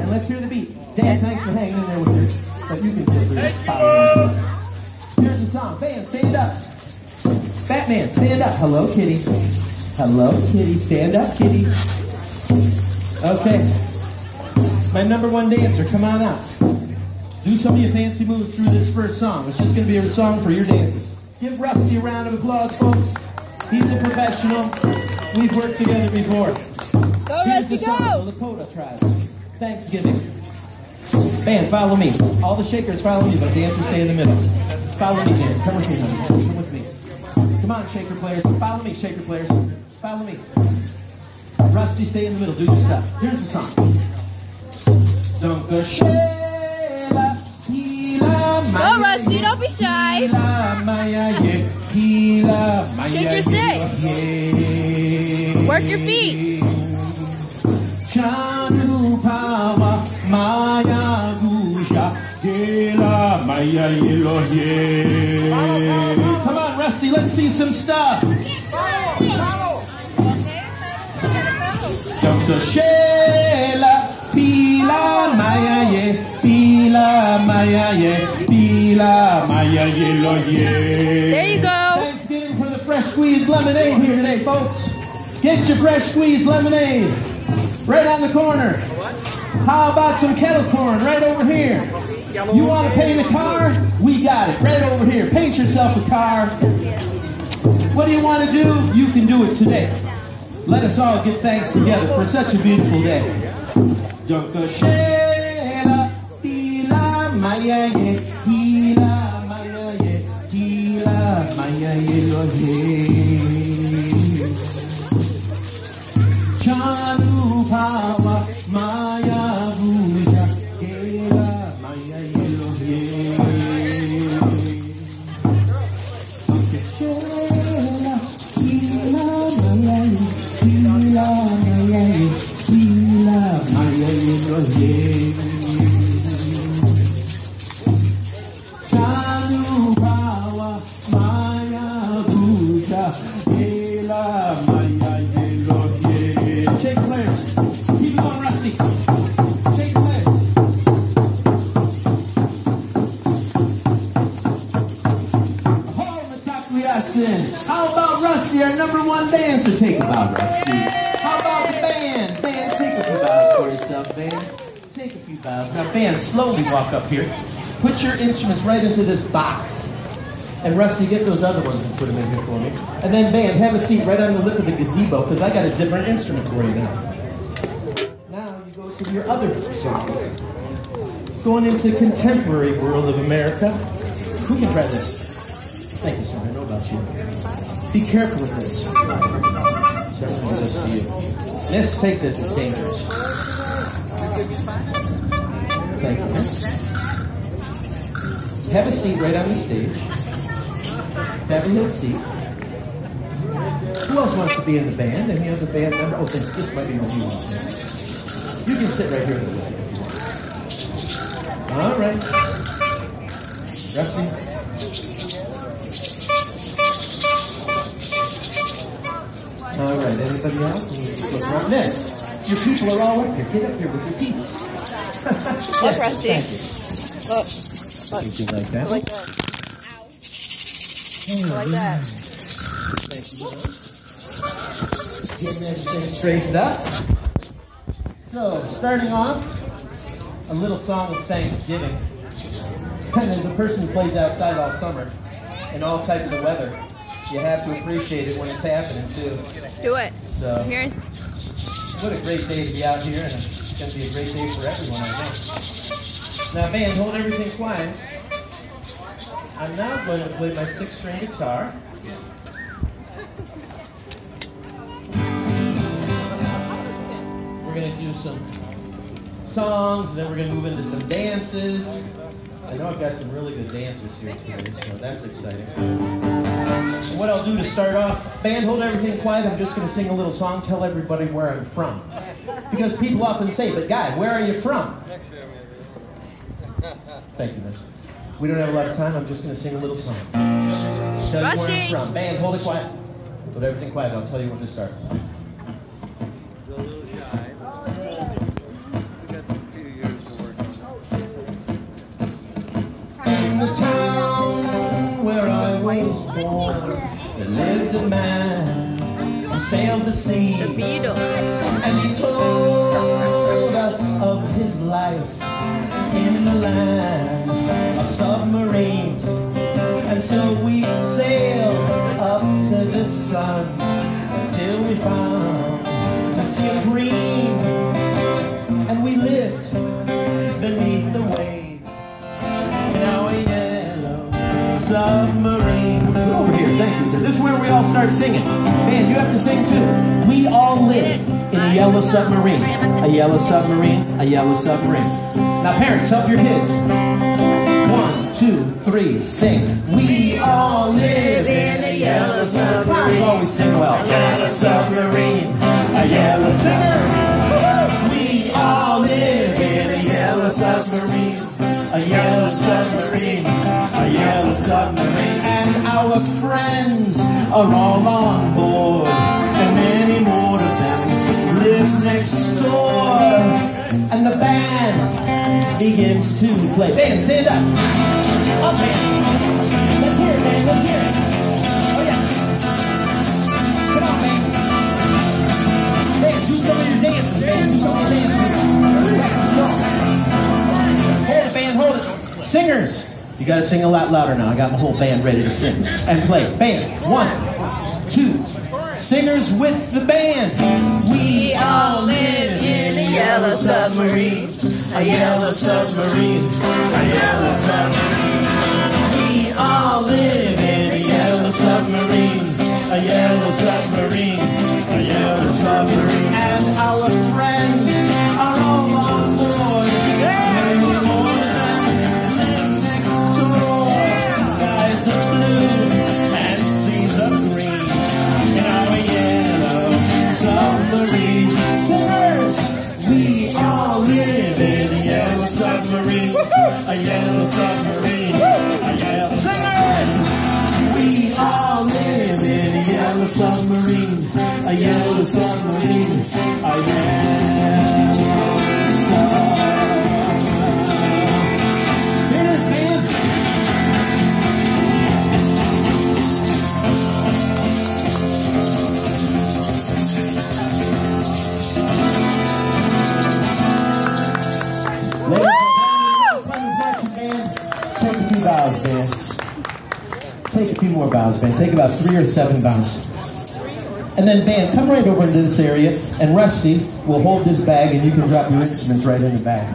And let's hear the beat. Dan, thanks for hanging in there with us. But you can feel free to follow. Here's the song. Bam, stand up. Batman, stand up. Hello, kitty. Hello, kitty. Stand up, kitty. Okay. My number one dancer, come on out. Do some of your fancy moves through this first song. It's just going to be a song for your dances. Give Rusty a round of applause, folks. He's a professional. We've worked together before. Go, Here's Rusty, the song, go! the Lakota tribe. Thanksgiving. Band, follow me. All the shakers follow me, but dancers stay in the middle. Follow me, Dan. Come with me, honey. Come with me. Come on, shaker players. Follow me, shaker players. Follow me. Rusty, stay in the middle. Do your stuff. Here's the song. Dunka Go, Maya, oh, Rusty, don't be shy. Hila, Maya, ye, Hila, Maya, Shake your stick. Work your feet. Maya, Yelo, ye. Come on, Rusty, let's see some stuff. Dr. Shela, Pila Maya ye, Pila Maya ye, Pila Maya ye. Oh, there you go. Thanksgiving for the fresh squeezed lemonade here today, folks. Get your fresh squeezed lemonade. Right on the corner. How about some kettle corn right over here? You want to paint a car? We got it. Right over here. Paint yourself a car. What do you want to do? You can do it today. Let us all give thanks together for such a beautiful day. Maya ye, maya ye, maya ye How about Rusty, our number one dancer? Take about Rusty. Yourself, band. Take a few bows. Now, band, slowly walk up here. Put your instruments right into this box. And Rusty, get those other ones and put them in here for me. And then, band, have a seat right on the lip of the gazebo because I got a different instrument for you now. Now you go to your other song. Going into contemporary world of America. Who can try this? Thank you, sir. I know about you. Be careful with this. Let's take this. It's dangerous. Thank you. Have a seat right on the stage. Have a little seat. Who else wants to be in the band? Any other band member? Oh, this might be what you want. You can sit right here in the want. All right. Rusty. All right, anybody else? Around. Your people are all up here. Get up here with your peeps. Yes, Rusty. Thank you. Oh, Anything like that? like that. Hmm. Like that. Thank you. Getting everything straightened up. So, starting off, a little song of Thanksgiving. And as a person who plays outside all summer, in all types of weather, you have to appreciate it when it's happening too. Do it. So, Here's. what a great day to be out here, going to be a great day for everyone, I think. Now, band, hold everything quiet. I'm now going to play my six-string guitar. We're going to do some songs, and then we're going to move into some dances. I know I've got some really good dancers here today, so that's exciting. What I'll do to start off, band, hold everything quiet. I'm just going to sing a little song, tell everybody where I'm from. Because people often say, but guy, where are you from? Thank you, miss. We don't have a lot of time. I'm just going to sing a little song. Tell you where I'm from. Band, hold it quiet. Hold everything quiet. I'll tell you when to start. In the town where I was born, there lived a man sailed the seas. The Beatles. And he told us of his life in the land of submarines. And so we sailed up to the sun until we found the sea of green. And we lived beneath the waves in our yellow submarine. Start singing. Man, you have to sing too. We all live in a yellow submarine. A yellow submarine, a yellow submarine. Now, parents, help your kids. One, two, three, sing. We all live in a yellow submarine. Clowns always sing well. A yellow submarine, a yellow submarine. We all live in a yellow submarine. A yellow submarine, a yellow submarine. Our friends are all on board. And many more of them live next door. And the band begins to play. Band, stand up. Okay. Let's hear it, man. Let's hear it. Oh, yeah. Come on, man. Band, do some of your dances. You gotta sing a lot louder now. I got my whole band ready to sing and play. Band, one, two. Singers with the band. We all live in a yellow submarine. A yellow submarine. A yellow submarine. We all live in a yellow submarine. A yellow submarine. A yellow submarine. And our friends yellow submarine. Take a few more bows, band. Take about three or seven bows. And then, band, come right over into this area, and Rusty will hold this bag, and you can drop your instruments right in the bag.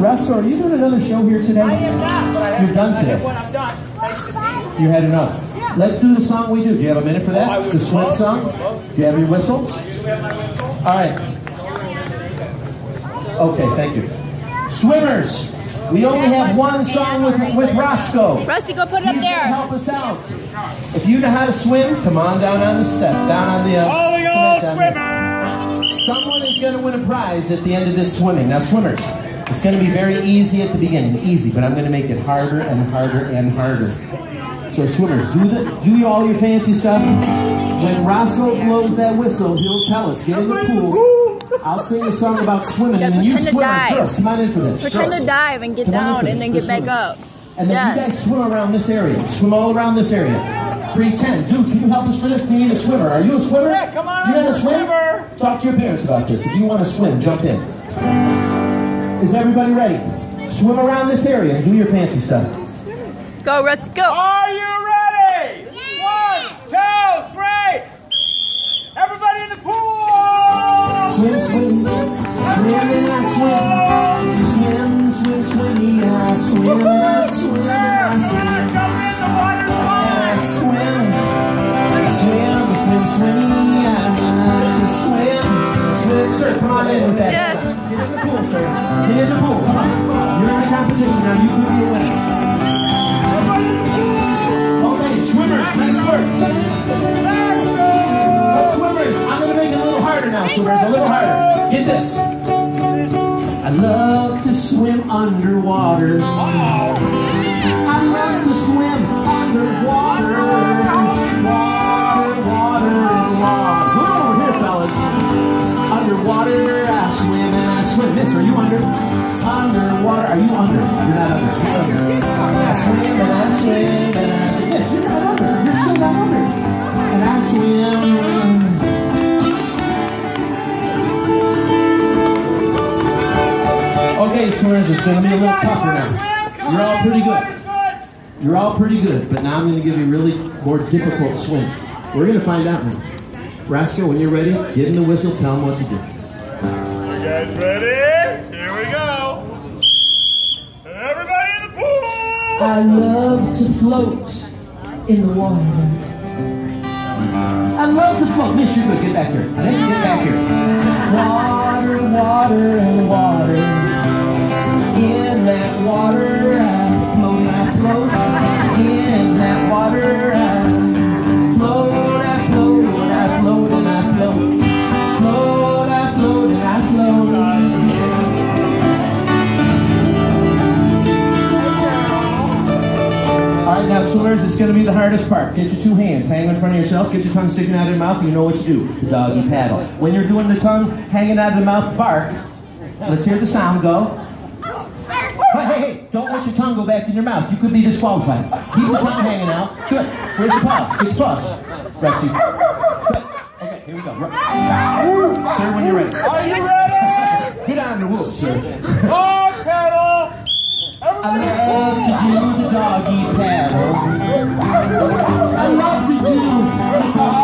Russell, are you doing another show here today? I am not, but I have You're done today. I'm done. Thanks to see you. You had enough. Let's do the song we do. Do you have a minute for that? Oh, would the swing love- song? Do you have your whistle? Have my whistle? All right. Okay, thank you. Swimmers, we only have one song with, with Roscoe. Rusty, go put it up He's gonna there. help us out. If you know how to swim, come on down on the steps, down on the. Uh, All the old swimmers! Someone is going to win a prize at the end of this swimming. Now, swimmers, it's going to be very easy at the beginning, easy, but I'm going to make it harder and harder and harder. So, swimmers, do the do all your fancy stuff. When Roscoe blows that whistle, he'll tell us. Get in the pool. I'll sing a song about swimming, Yeah, and then you swim to swimmers, dive. come on in for this. Pretend Girls. to dive and get Come down and then Go get back up. And then you guys swim around this area. Swim all around this area. Pretend. Dude, can you help us for this? We need a swimmer. Are you a swimmer? Yeah, come on You up know how to a swim? swimmer. Talk to your parents about this. If you want to swim, jump in. Is everybody ready? Swim around this area and do your fancy stuff. Go, Rusty, go. Are you ready? One, two, three! Everybody in the pool! Swim, swim, swim and I swim. Swim, swim, swim, I swim and I swim I swim. I swim, swim, swim, swim, I swim, swim. Sir, come. Yes. Get in the pool, sir. Get in the pool. Come on. You're in the competition now. You could be a winner. Okay, swimmers, nice work. Harder swimmers, a little harder. Get this. I love to swim underwater. I love to swim underwater. Water, water, and water. Good over here, fellas. Underwater, I swim and I swim. Miss, are you under? Underwater, are you under? You're not under. You're under. I swim and I swim Okay, swimmers, it's going to be a little tougher now. You're all pretty good. You're all pretty good, but now I'm going to give you a really more difficult swim. We're going to find out now. Roscoe, when you're ready, give him the whistle, tell him what to do. You guys ready? Here we go. Everybody in the pool! I love to float in the water. I love to float. Miss, you're good. Get back here. Miss, get back here. Water, water, and water. In that water, I float, I float. In that water, I float, I float, I float, I float. I float, I float. All right, now swimmers, it's going to be the hardest part. Get your two hands, hang in front of yourself, get your tongue sticking out of your mouth, you know what to do. The doggy paddle. When you're doing the tongue hanging out of the mouth, bark. Let's hear the sound go. Hey, hey, hey, don't let your tongue go back in your mouth. You could be disqualified. Keep your tongue hanging out. Good. Where's your paws? Get your paws. Rexy. Good. Okay, here we go. Ru- Sir, when you're ready. Are you ready? Get on the wheel, sir. Oh, Dog pedal! I love to do the doggy paddle. I love to do the doggy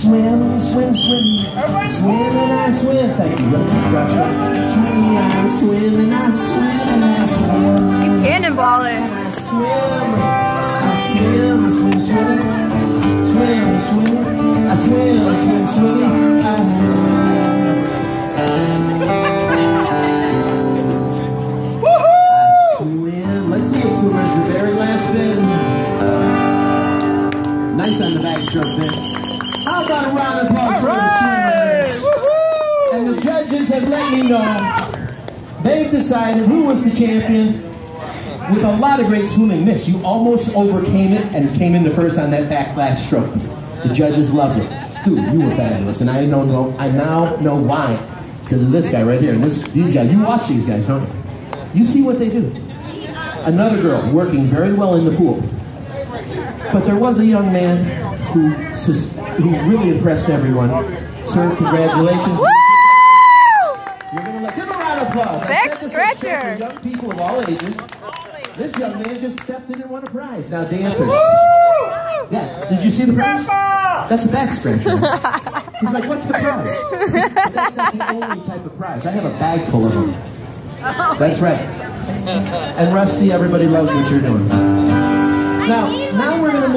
Swim, swim, swim. Everybody Swim and I swim. Thank you. That's right. Swim and I swim and I swim and I swim. Keep cannonballing. I swim. I swim, swim, swim. Swim, swim. I swim, swim, swim. I swim. Let's see it, swimmers. The very last bit. Nice on the backstroke, Vince. About a round of applause for the swimmers? And the judges have let me know they've decided who was the champion with a lot of great swimming. Miss, you almost overcame it and came in the first on that back last stroke. The judges loved it. Dude, you were fabulous, and I don't know. I now know why. Because of this guy right here, and this, these guys. You watch these guys, don't you? You see what they do. Another girl working very well in the pool. But there was a young man who who really impressed everyone. Sir, congratulations. Woo! You're gonna let give him a round of applause. Back said this is stretcher. for Young people of all ages. This young man just stepped in and won a prize. Now dancers. Yeah. Did you see the prize? That's a back stretcher. He's like, what's the prize? But that's not the only type of prize. I have a bag full of them. That's right. And Rusty, everybody loves what you're doing. Now, now we're gonna.